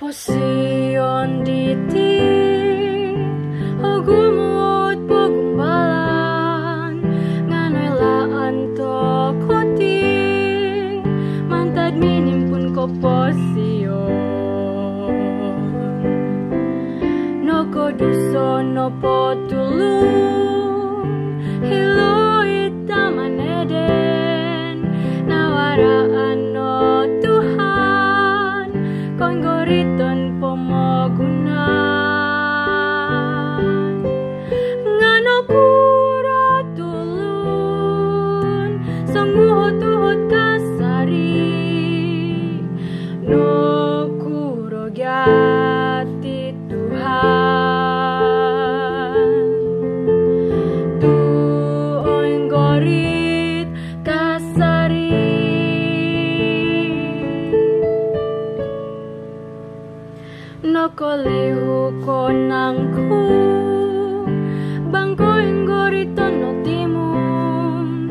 Posion diti Ogumot pagumbalan Nganoy laan to koting Mantad minim pun ko posion. No ko duso no potulung Hello ko lihu ko Bangko timun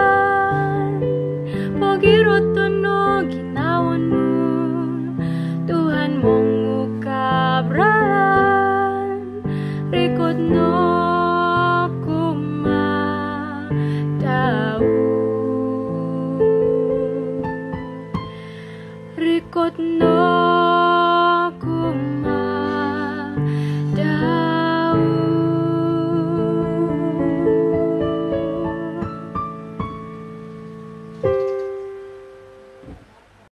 Rikot na